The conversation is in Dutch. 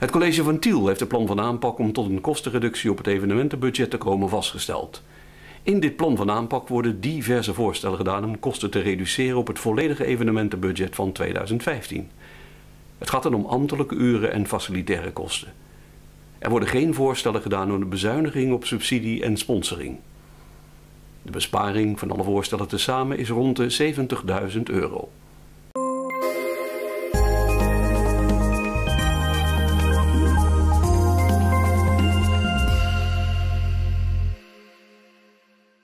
Het college van Tiel heeft het plan van aanpak om tot een kostenreductie op het evenementenbudget te komen vastgesteld. In dit plan van aanpak worden diverse voorstellen gedaan om kosten te reduceren op het volledige evenementenbudget van 2015. Het gaat dan om ambtelijke uren en facilitaire kosten. Er worden geen voorstellen gedaan om de bezuiniging op subsidie en sponsoring. De besparing van alle voorstellen tezamen is rond de 70.000 euro.